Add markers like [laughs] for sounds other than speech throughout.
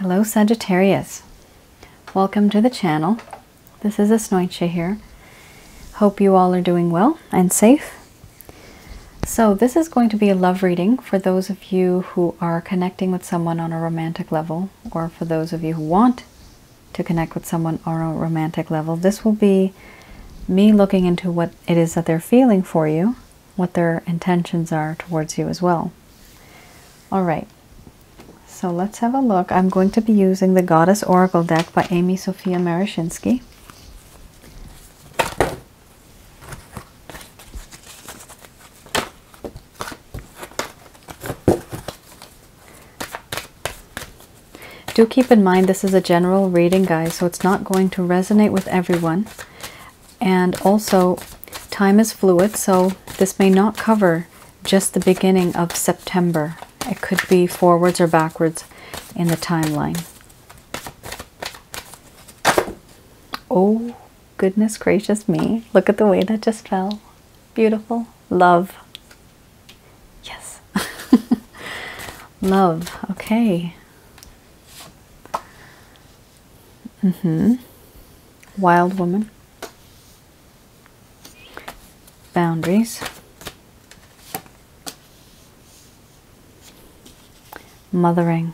Hello Sagittarius. Welcome to the channel. This is Asnointia here. Hope you all are doing well and safe. So this is going to be a love reading for those of you who are connecting with someone on a romantic level or for those of you who want to connect with someone on a romantic level. This will be me looking into what it is that they're feeling for you, what their intentions are towards you as well. All right. So let's have a look. I'm going to be using the Goddess Oracle deck by Amy Sophia Marashinsky. Do keep in mind this is a general reading, guys, so it's not going to resonate with everyone. And also, time is fluid, so this may not cover just the beginning of September. It could be forwards or backwards in the timeline. Oh, goodness gracious me. Look at the way that just fell. Beautiful. Love. Yes. [laughs] Love. Okay. Mm-hmm. Wild woman. Boundaries. Mothering.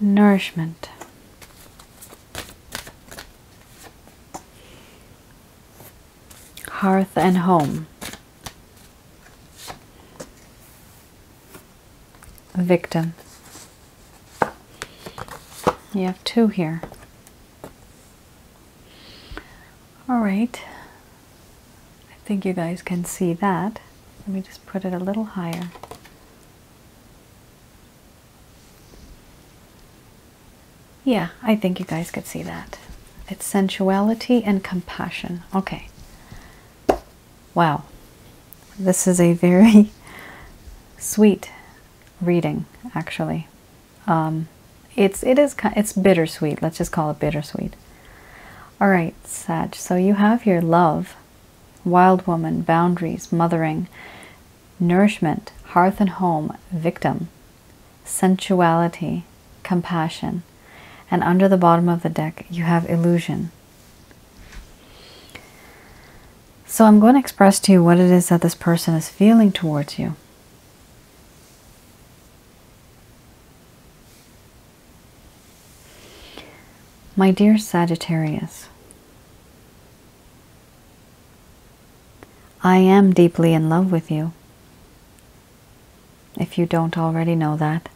Nourishment. Hearth and home. Victim. You have two here. All right think you guys can see that. Let me just put it a little higher. Yeah, I think you guys could see that. It's sensuality and compassion. Okay. Wow. This is a very [laughs] sweet reading, actually. Um, it's it is it's bittersweet. Let's just call it bittersweet. All right, Sag. So you have your love wild woman, boundaries, mothering, nourishment, hearth and home, victim, sensuality, compassion, and under the bottom of the deck you have illusion. So I'm going to express to you what it is that this person is feeling towards you. My dear Sagittarius, I am deeply in love with you. If you don't already know that.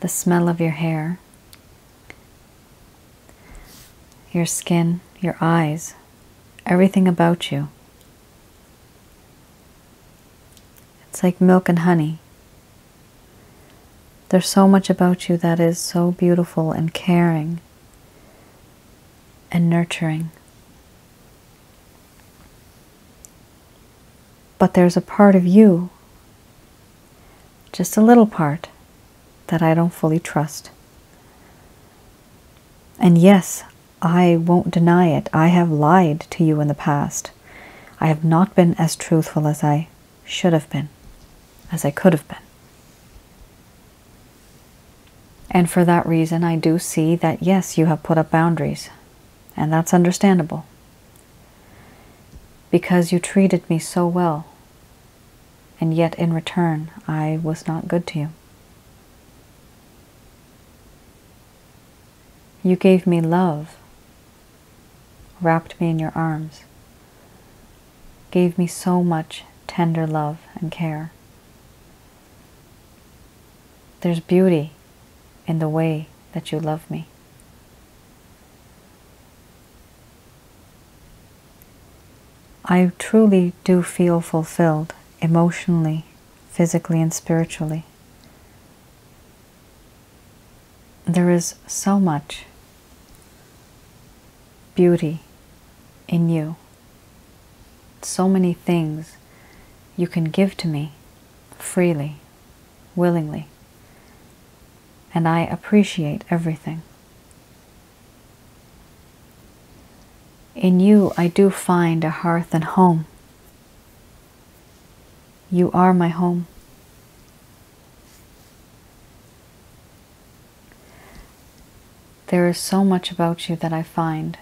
The smell of your hair, your skin, your eyes, everything about you. It's like milk and honey. There's so much about you that is so beautiful and caring and nurturing. But there's a part of you, just a little part, that I don't fully trust. And yes, I won't deny it. I have lied to you in the past. I have not been as truthful as I should have been, as I could have been. And for that reason, I do see that yes, you have put up boundaries. And that's understandable. Because you treated me so well, and yet in return I was not good to you. You gave me love, wrapped me in your arms, gave me so much tender love and care. There's beauty in the way that you love me. I truly do feel fulfilled emotionally, physically, and spiritually. There is so much beauty in you, so many things you can give to me freely, willingly, and I appreciate everything. In you, I do find a hearth and home. You are my home. There is so much about you that I find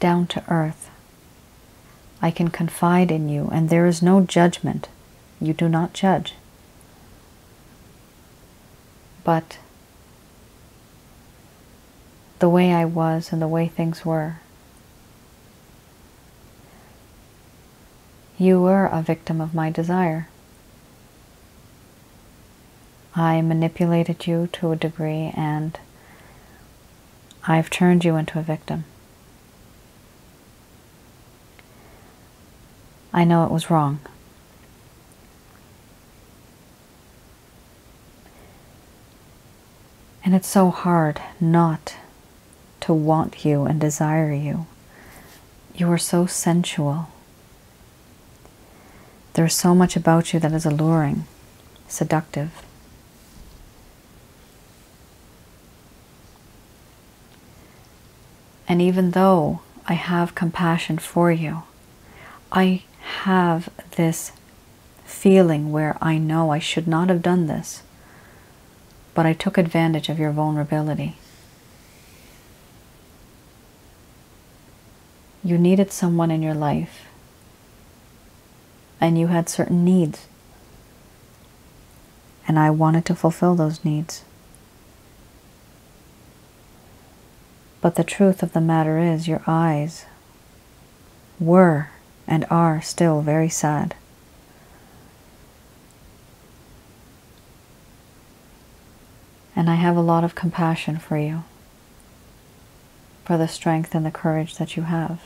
down to earth. I can confide in you, and there is no judgment. You do not judge. But the way I was and the way things were, you were a victim of my desire. I manipulated you to a degree and I've turned you into a victim. I know it was wrong. And it's so hard not to want you and desire you. You are so sensual. There's so much about you that is alluring, seductive. And even though I have compassion for you, I have this feeling where I know I should not have done this, but I took advantage of your vulnerability. You needed someone in your life, and you had certain needs, and I wanted to fulfill those needs. But the truth of the matter is, your eyes were and are still very sad. And I have a lot of compassion for you, for the strength and the courage that you have.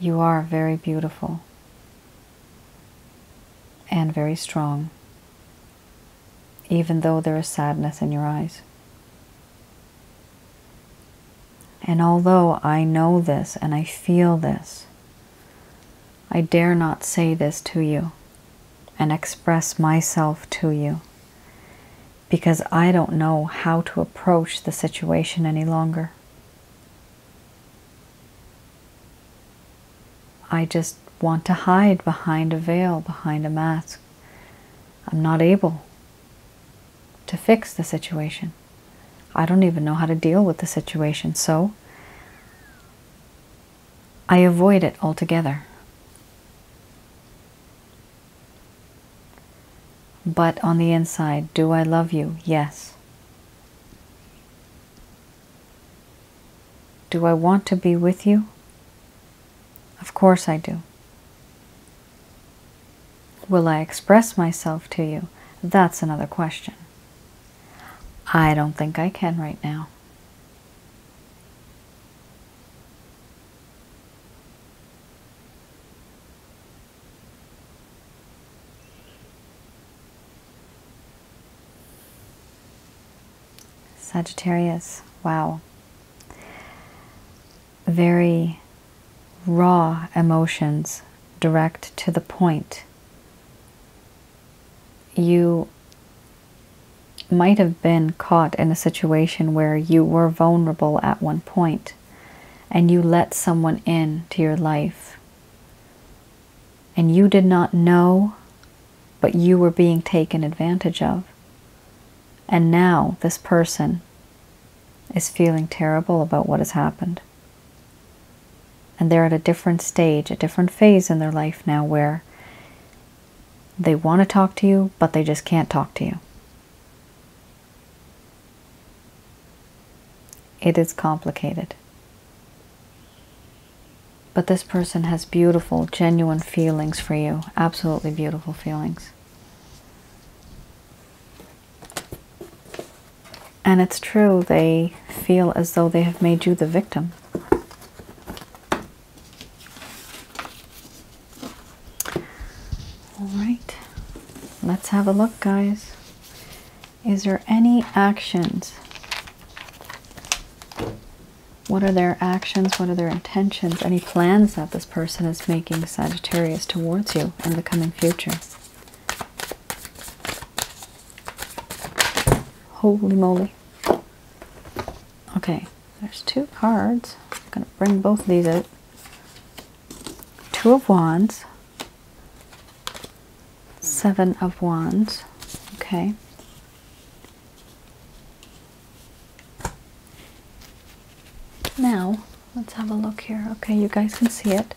You are very beautiful and very strong, even though there is sadness in your eyes. And although I know this and I feel this, I dare not say this to you and express myself to you because I don't know how to approach the situation any longer. I just want to hide behind a veil, behind a mask. I'm not able to fix the situation. I don't even know how to deal with the situation, so I avoid it altogether. But on the inside, do I love you? Yes. Do I want to be with you? Of course I do. Will I express myself to you? That's another question. I don't think I can right now. Sagittarius, wow. Very raw emotions, direct to the point. You might have been caught in a situation where you were vulnerable at one point and you let someone in to your life. And you did not know but you were being taken advantage of. And now this person is feeling terrible about what has happened and they're at a different stage a different phase in their life now where they want to talk to you but they just can't talk to you it is complicated. But this person has beautiful, genuine feelings for you. Absolutely beautiful feelings. And it's true, they feel as though they have made you the victim. All right, let's have a look, guys. Is there any actions what are their actions? What are their intentions? Any plans that this person is making, Sagittarius, towards you in the coming future? Holy moly. Okay, there's two cards. I'm going to bring both of these out. Two of Wands, Seven of Wands. Okay. Now, let's have a look here. Okay, you guys can see it.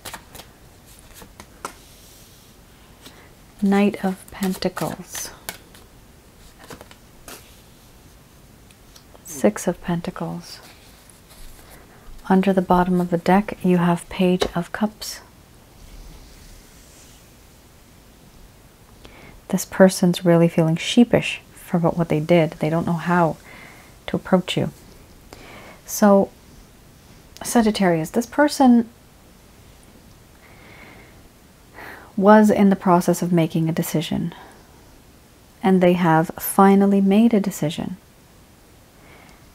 Knight of Pentacles. Six of Pentacles. Under the bottom of the deck, you have Page of Cups. This person's really feeling sheepish for what they did. They don't know how to approach you. So, Sagittarius, this person was in the process of making a decision. And they have finally made a decision.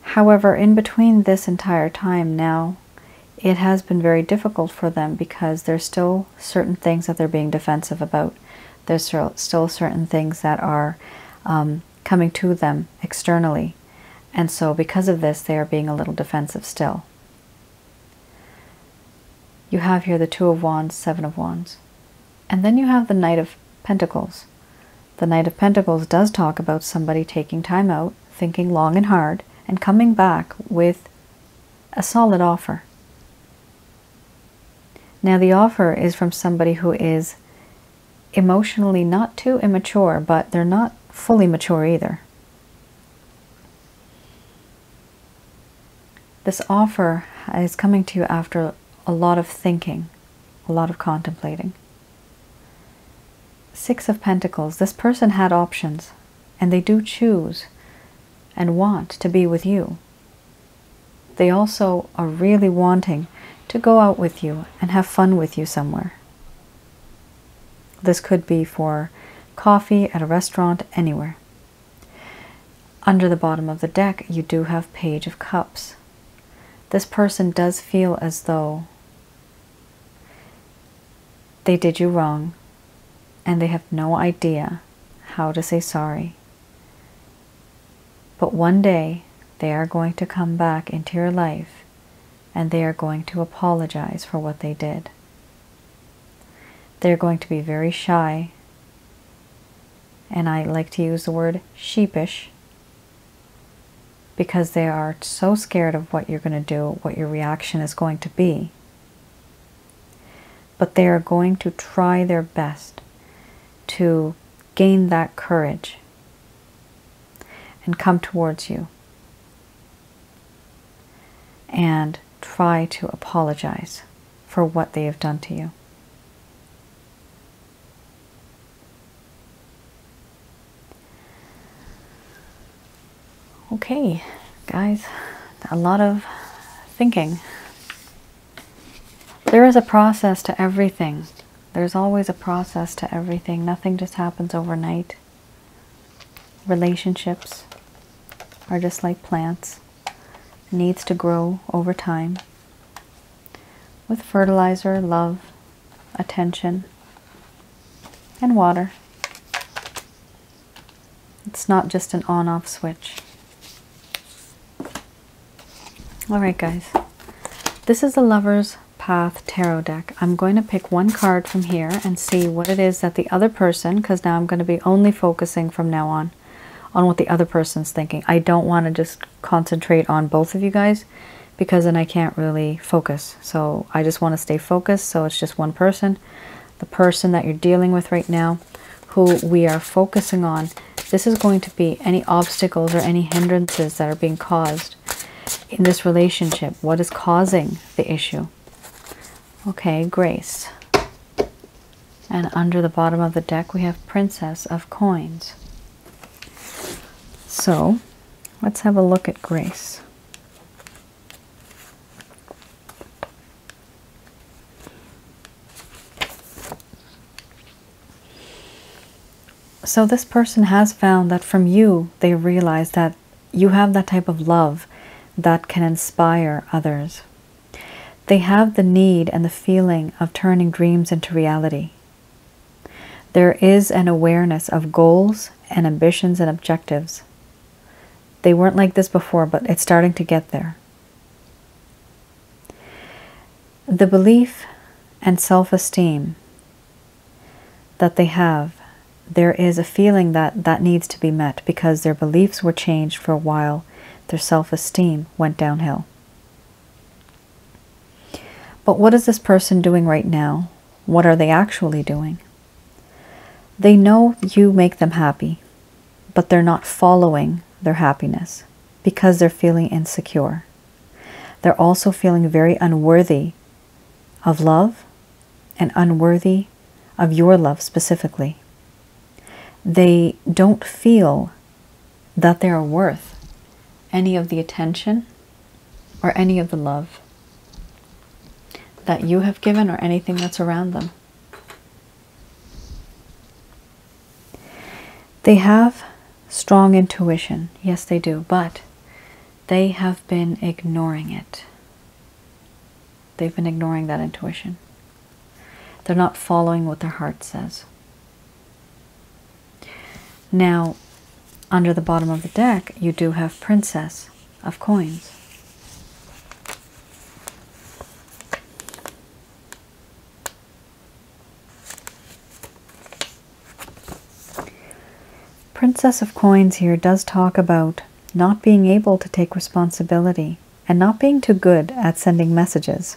However, in between this entire time now, it has been very difficult for them because there's still certain things that they're being defensive about. There's still certain things that are um, coming to them externally. And so, because of this, they are being a little defensive still. You have here the Two of Wands, Seven of Wands. And then you have the Knight of Pentacles. The Knight of Pentacles does talk about somebody taking time out, thinking long and hard, and coming back with a solid offer. Now, the offer is from somebody who is emotionally not too immature, but they're not fully mature either. This offer is coming to you after a lot of thinking, a lot of contemplating. Six of Pentacles, this person had options, and they do choose and want to be with you. They also are really wanting to go out with you and have fun with you somewhere. This could be for coffee at a restaurant, anywhere. Under the bottom of the deck, you do have Page of Cups. This person does feel as though they did you wrong and they have no idea how to say sorry. But one day they are going to come back into your life and they are going to apologize for what they did. They're going to be very shy, and I like to use the word sheepish because they are so scared of what you're going to do, what your reaction is going to be. But they are going to try their best to gain that courage and come towards you and try to apologize for what they have done to you. Okay, guys, a lot of thinking. There is a process to everything. There's always a process to everything. Nothing just happens overnight. Relationships are just like plants. needs to grow over time. With fertilizer, love, attention, and water. It's not just an on-off switch. Alright guys, this is the Lover's Path Tarot deck. I'm going to pick one card from here and see what it is that the other person, because now I'm going to be only focusing from now on, on what the other person's thinking. I don't want to just concentrate on both of you guys because then I can't really focus. So I just want to stay focused. So it's just one person. The person that you're dealing with right now, who we are focusing on, this is going to be any obstacles or any hindrances that are being caused in this relationship. What is causing the issue? Okay, Grace. And under the bottom of the deck, we have Princess of Coins. So, let's have a look at Grace. So this person has found that from you, they realize that you have that type of love that can inspire others. They have the need and the feeling of turning dreams into reality. There is an awareness of goals and ambitions and objectives. They weren't like this before, but it's starting to get there. the belief and self esteem that they have, there is a feeling that that needs to be met because their beliefs were changed for a while, their self esteem went downhill. But what is this person doing right now? What are they actually doing? They know you make them happy, but they're not following their happiness because they're feeling insecure. They're also feeling very unworthy of love and unworthy of your love specifically. They don't feel that they are worth any of the attention or any of the love that you have given or anything that's around them. They have strong intuition. Yes, they do. But they have been ignoring it. They've been ignoring that intuition. They're not following what their heart says. Now, under the bottom of the deck, you do have Princess of Coins. Princess of Coins here does talk about not being able to take responsibility and not being too good at sending messages.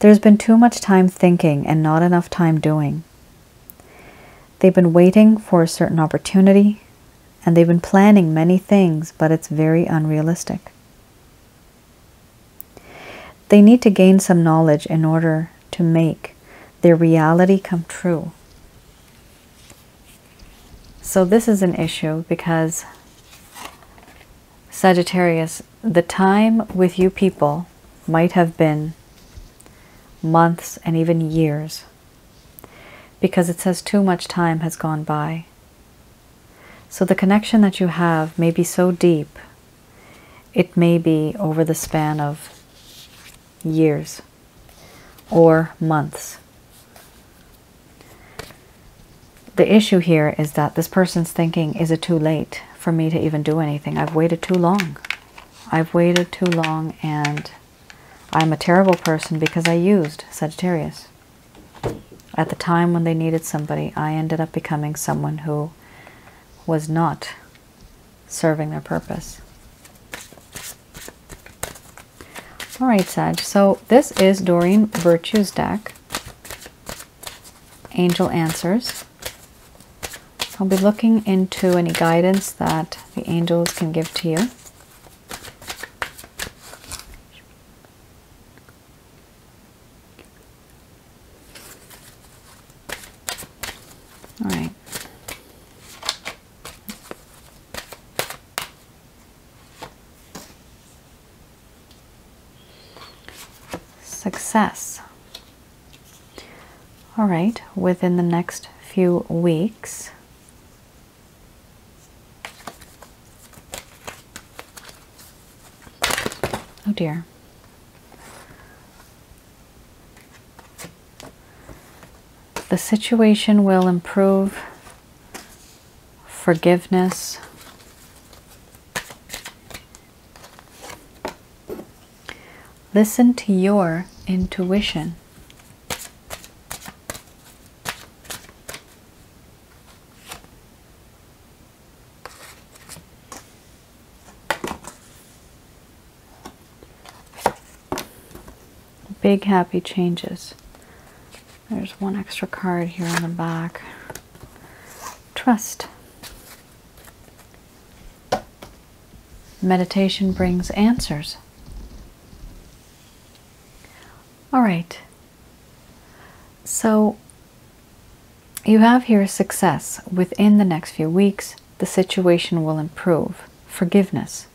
There's been too much time thinking and not enough time doing. They've been waiting for a certain opportunity and they've been planning many things, but it's very unrealistic. They need to gain some knowledge in order to make their reality come true. So this is an issue because Sagittarius, the time with you people might have been months and even years because it says too much time has gone by. So the connection that you have may be so deep, it may be over the span of years or months. The issue here is that this person's thinking, is it too late for me to even do anything? I've waited too long. I've waited too long and I'm a terrible person because I used Sagittarius. At the time when they needed somebody, I ended up becoming someone who was not serving their purpose. All right, Sag. So this is Doreen Virtue's deck. Angel Answers. I'll be looking into any guidance that the angels can give to you. All right. Success. All right, within the next few weeks, Oh dear. The situation will improve. Forgiveness. Listen to your intuition. big happy changes. There's one extra card here on the back. Trust. Meditation brings answers. All right. So you have here success. Within the next few weeks, the situation will improve. Forgiveness.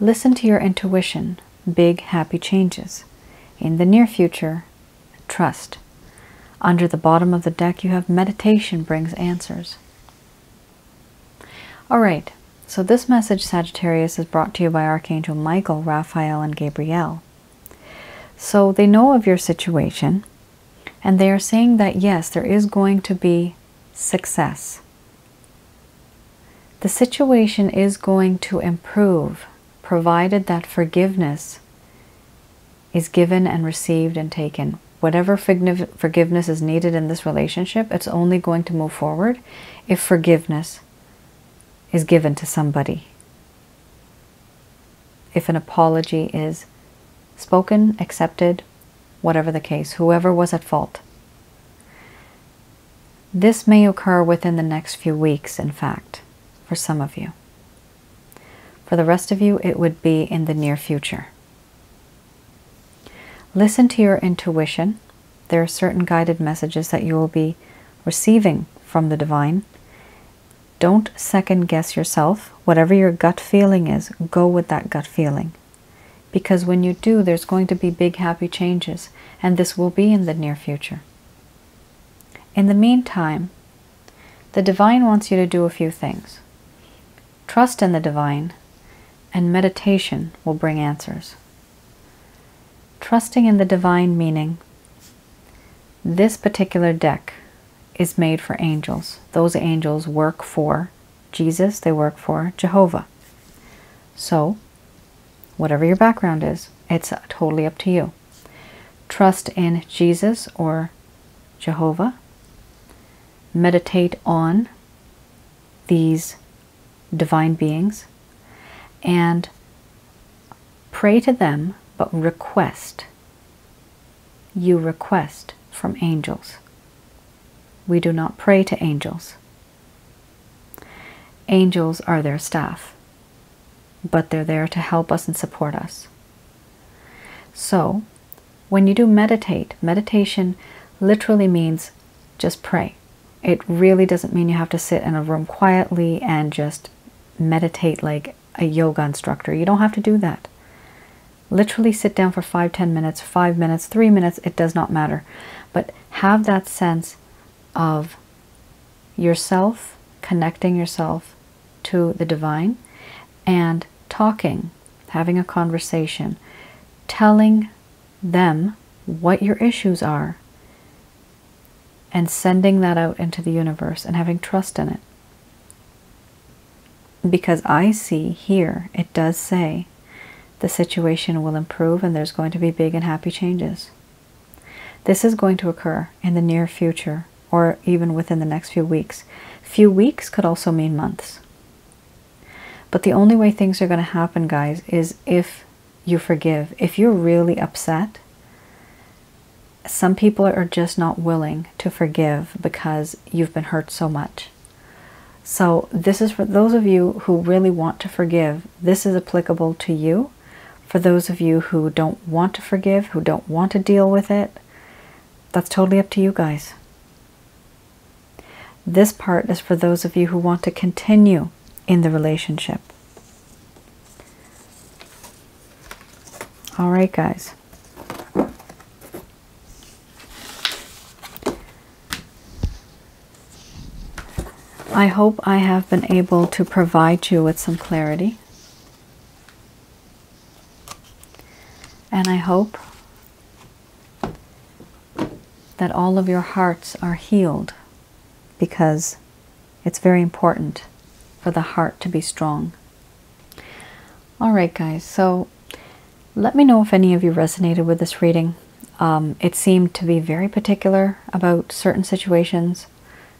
Listen to your intuition. Big happy changes. In the near future, trust. Under the bottom of the deck, you have meditation brings answers. All right, so this message, Sagittarius, is brought to you by Archangel Michael, Raphael, and Gabriel. So they know of your situation, and they are saying that yes, there is going to be success. The situation is going to improve, provided that forgiveness is given and received and taken. Whatever forgiveness is needed in this relationship, it's only going to move forward if forgiveness is given to somebody. If an apology is spoken, accepted, whatever the case, whoever was at fault. This may occur within the next few weeks, in fact, for some of you. For the rest of you, it would be in the near future. Listen to your intuition. There are certain guided messages that you will be receiving from the divine. Don't second guess yourself. Whatever your gut feeling is, go with that gut feeling. Because when you do, there's going to be big happy changes, and this will be in the near future. In the meantime, the divine wants you to do a few things. Trust in the divine, and meditation will bring answers. Trusting in the divine meaning this particular deck is made for angels. Those angels work for Jesus, they work for Jehovah. So, whatever your background is, it's totally up to you. Trust in Jesus or Jehovah. Meditate on these divine beings and pray to them, but request. You request from angels. We do not pray to angels. Angels are their staff, but they're there to help us and support us. So, when you do meditate, meditation literally means just pray. It really doesn't mean you have to sit in a room quietly and just meditate like a yoga instructor. You don't have to do that. Literally sit down for five, ten minutes, five minutes, three minutes, it does not matter. But have that sense of yourself, connecting yourself to the divine, and talking, having a conversation, telling them what your issues are, and sending that out into the universe and having trust in it. Because I see here, it does say the situation will improve and there's going to be big and happy changes. This is going to occur in the near future or even within the next few weeks. Few weeks could also mean months. But the only way things are going to happen, guys, is if you forgive. If you're really upset, some people are just not willing to forgive because you've been hurt so much. So, this is for those of you who really want to forgive, this is applicable to you. For those of you who don't want to forgive, who don't want to deal with it, that's totally up to you guys. This part is for those of you who want to continue in the relationship. All right, guys. I hope I have been able to provide you with some clarity. And I hope that all of your hearts are healed because it's very important for the heart to be strong. All right, guys, so let me know if any of you resonated with this reading. Um, it seemed to be very particular about certain situations.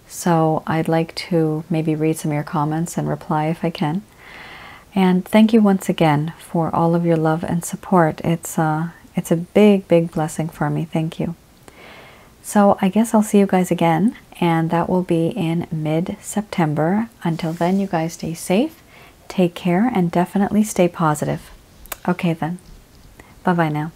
So I'd like to maybe read some of your comments and reply if I can. And thank you once again for all of your love and support. It's, uh, it's a big, big blessing for me. Thank you. So I guess I'll see you guys again, and that will be in mid-September. Until then, you guys stay safe, take care, and definitely stay positive. Okay then. Bye-bye now.